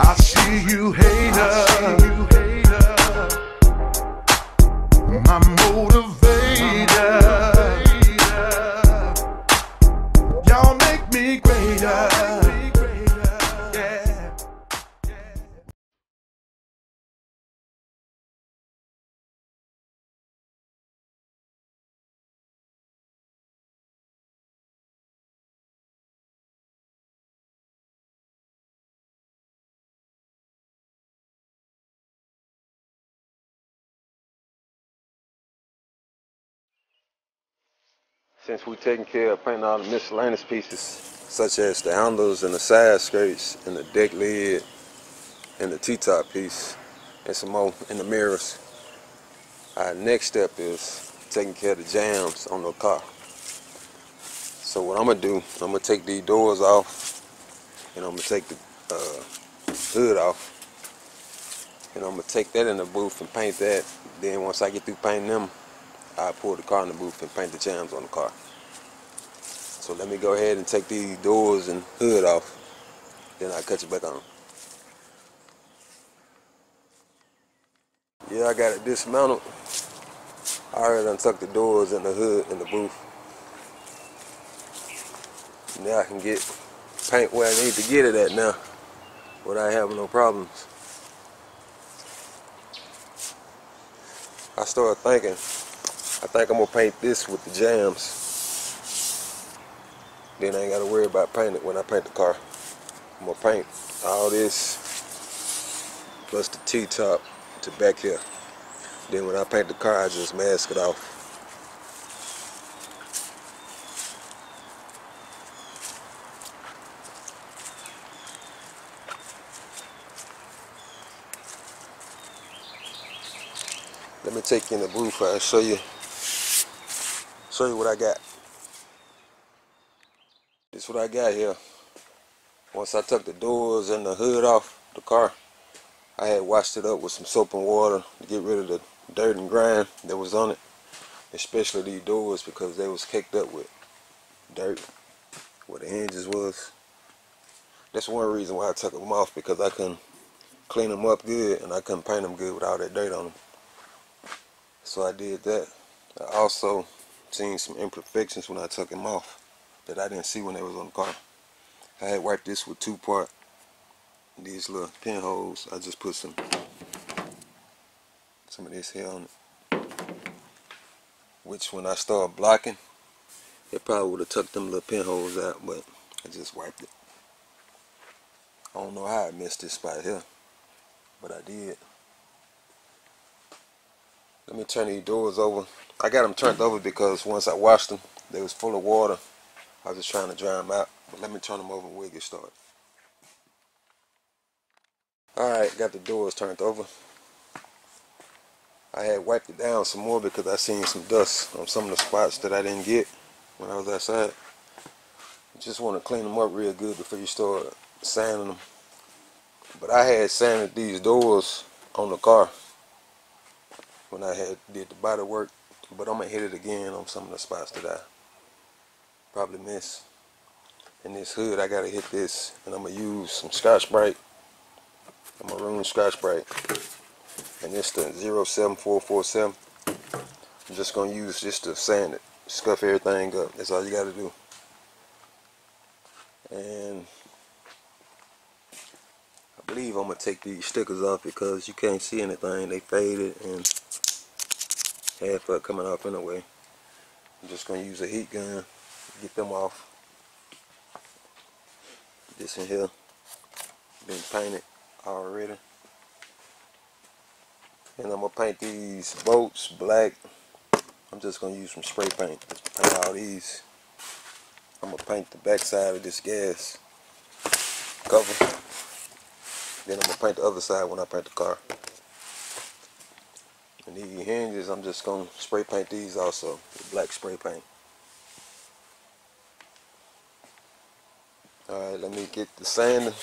I see you hater. Since we're taking care of painting all the miscellaneous pieces, such as the handles and the side skirts and the deck lid and the T-top piece and some more in the mirrors, our next step is taking care of the jambs on the car. So what I'm gonna do, I'm gonna take these doors off and I'm gonna take the uh, hood off and I'm gonna take that in the booth and paint that. Then once I get through painting them, I pull the car in the booth and paint the jambs on the car. So let me go ahead and take these doors and hood off. Then I cut you back on. Yeah, I got it dismounted. I already untucked the doors and the hood in the booth. Now I can get paint where I need to get it at now without having no problems. I started thinking, I think I'm gonna paint this with the jambs. Then I ain't gotta worry about painting when I paint the car. I'm gonna paint all this plus the T-top to back here. Then when I paint the car, I just mask it off. Let me take you in the booth and show you show you what I got. This is what I got here. Once I took the doors and the hood off the car, I had washed it up with some soap and water to get rid of the dirt and grime that was on it. Especially these doors because they was caked up with dirt where the hinges was. That's one reason why I took them off because I couldn't clean them up good and I couldn't paint them good with all that dirt on them. So I did that. I also seen some imperfections when I took them off that I didn't see when they was on the car. I had wiped this with two part these little pinholes. I just put some some of this here on it. Which when I started blocking, it probably would have took them little pinholes out, but I just wiped it. I don't know how I missed this spot here, but I did. Let me turn these doors over. I got them turned over because once I washed them, they was full of water. I was just trying to dry them out. But let me turn them over and we'll get started. Alright, got the doors turned over. I had wiped it down some more because I seen some dust on some of the spots that I didn't get when I was outside. Just want to clean them up real good before you start sanding them. But I had sanded these doors on the car when I had did the body work, but I'm gonna hit it again on some of the spots that I probably missed. In this hood, I gotta hit this, and I'm gonna use some Scotch-Brite, a maroon Scotch-Brite, and this the 07447. I'm just gonna use just to sand it, scuff everything up. That's all you gotta do. And I believe I'm gonna take these stickers off because you can't see anything. They faded and half up coming off anyway. I'm just gonna use a heat gun, get them off. This in here, been painted already. And I'm gonna paint these bolts black. I'm just gonna use some spray paint to paint all these. I'm gonna paint the back side of this gas cover. Then I'm gonna paint the other side when I paint the car. And these hinges, I'm just gonna spray paint these also with black spray paint. Alright, let me get the sanding,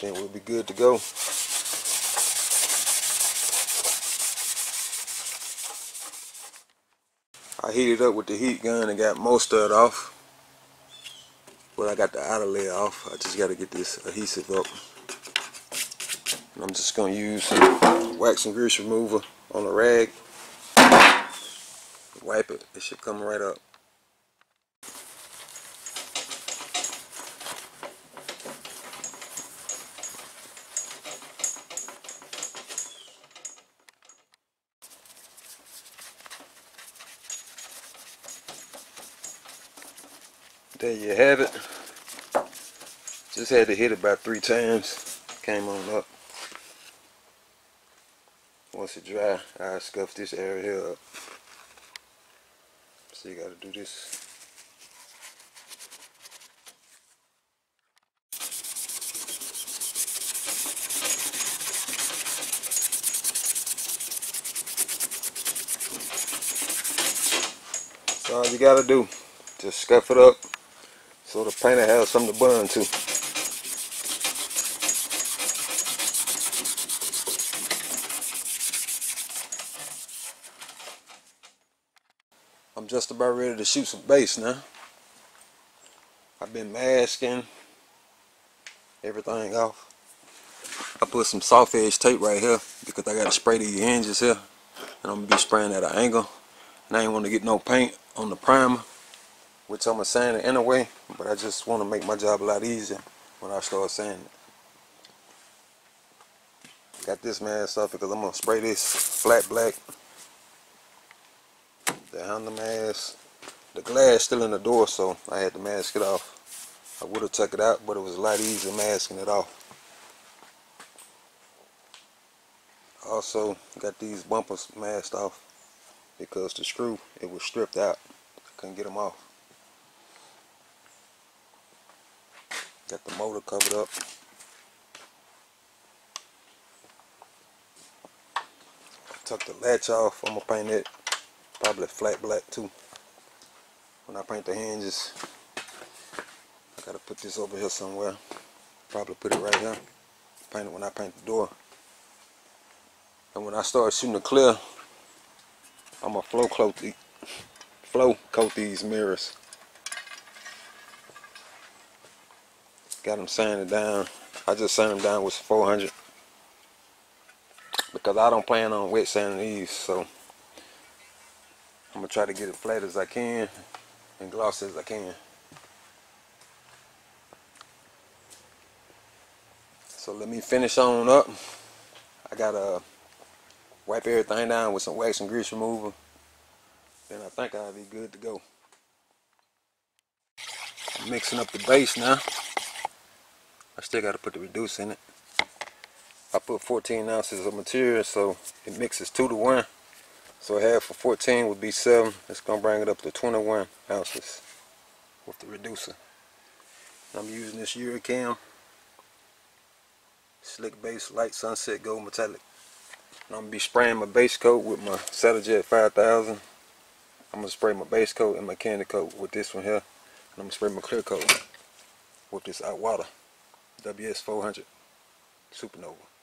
then we'll be good to go. I heated up with the heat gun and got most of it off. But I got the outer layer off. I just got to get this adhesive up. And I'm just going to use some wax and grease remover on the rag. Wipe it. It should come right up. There you have it. Just had to hit it about three times. Came on up. Once it dry, I scuff this area here up. So you gotta do this. That's all you gotta do. Just scuff it up so the painter has something to bond to. I'm just about ready to shoot some base now. I've been masking everything off. I put some soft edge tape right here because I got to spray these hinges here. And I'm going to be spraying at an angle. And I ain't want to get no paint on the primer, which I'm going to sand it anyway. But I just want to make my job a lot easier when I start sanding it. Got this mask off because I'm going to spray this flat black the mask. The glass still in the door, so I had to mask it off. I would have took it out, but it was a lot easier masking it off. Also, got these bumpers masked off because the screw, it was stripped out. I couldn't get them off. Got the motor covered up. Tuck the latch off. I'm to paint it probably flat black too. When I paint the hinges I gotta put this over here somewhere. Probably put it right here. Paint it when I paint the door. And when I start shooting the clear I'm gonna flow coat the flow coat these mirrors. Got them sanded down. I just sanded them down with 400 because I don't plan on wet sanding these so gonna try to get it flat as I can and glossy as I can. So let me finish on up. I gotta wipe everything down with some wax and grease remover. Then I think I'll be good to go. I'm mixing up the base now. I still gotta put the reduce in it. I put 14 ounces of material so it mixes two to one. So half for 14 would be 7. It's going to bring it up to 21 ounces with the reducer. I'm using this UreKem Slick Base Light Sunset Gold Metallic. I'm going to be spraying my base coat with my SATAjet 5000. I'm going to spray my base coat and my candy coat with this one here. And I'm going to spray my clear coat with this Iwata WS400 Supernova.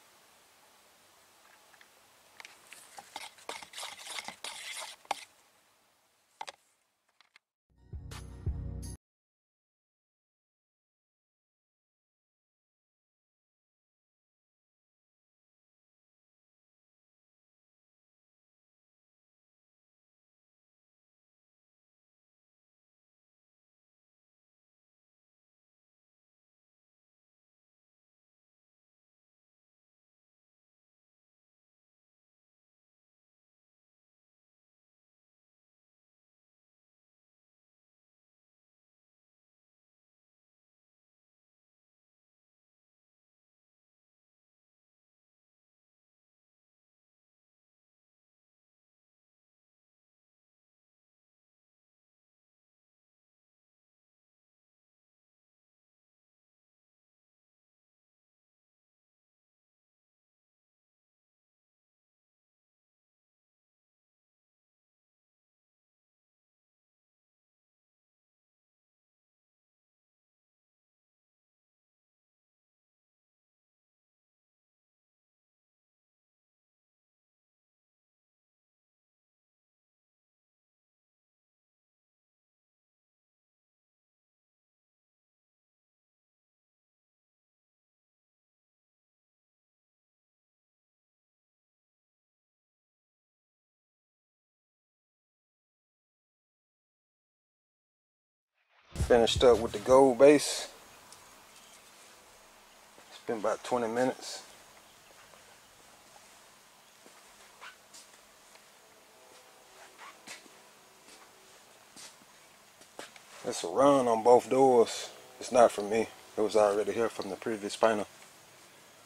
Finished up with the gold base. It's been about 20 minutes. It's a run on both doors. It's not for me. It was already here from the previous painter.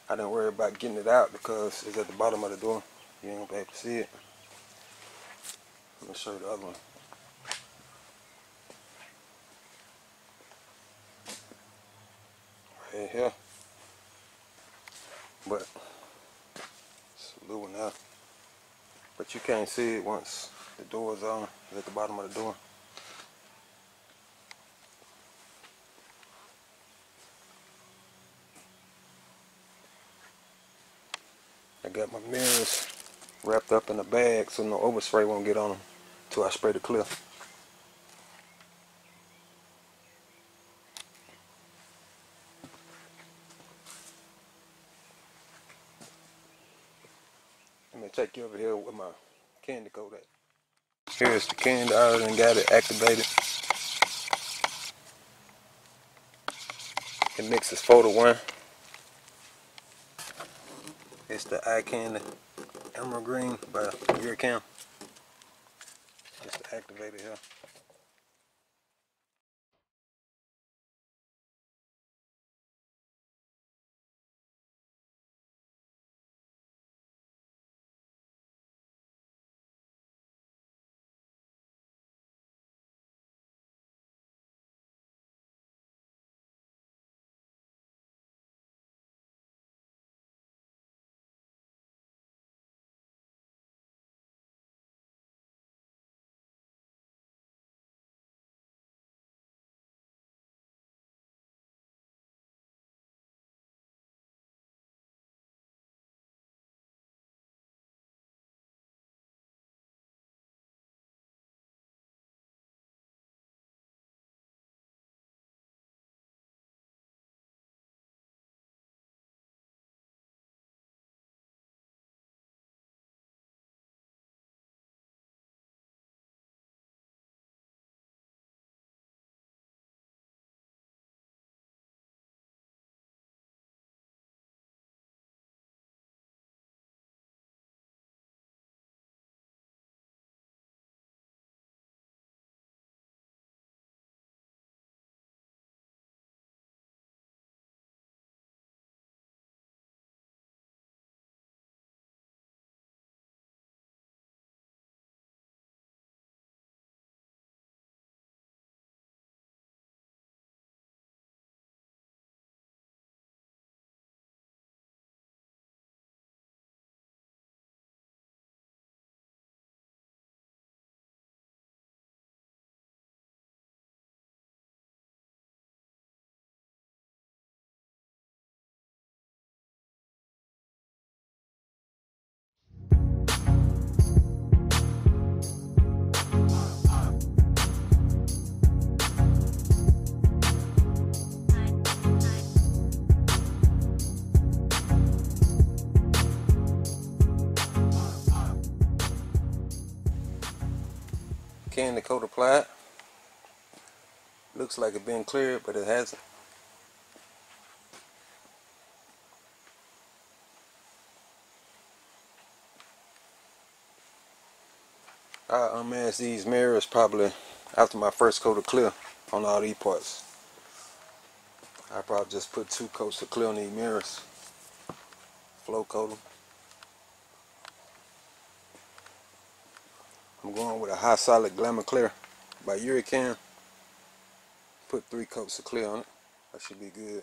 I didn't worry about getting it out because it's at the bottom of the door. You ain't gonna be able to see it. Let me show you the other one. Right here. But it's little one. But you can't see it once the door is on. It's at the bottom of the door. I got my mirrors wrapped up in a bag so no overspray won't get on them till I spray the clear. Let me take you over here with my candy. Here's the candy, I already got it activated. It mixes 4 to 1. It's the eye candy emerald green by UreKem. Just activate it here. Candy coat applied. Looks like it been cleared, but it hasn't. I unmasked these mirrors probably after my first coat of clear on all these parts. I probably just put two coats of clear on these mirrors. Flow coat them. I'm going with a high solid glamour clear by UreKem. Put three coats of clear on it. That should be good.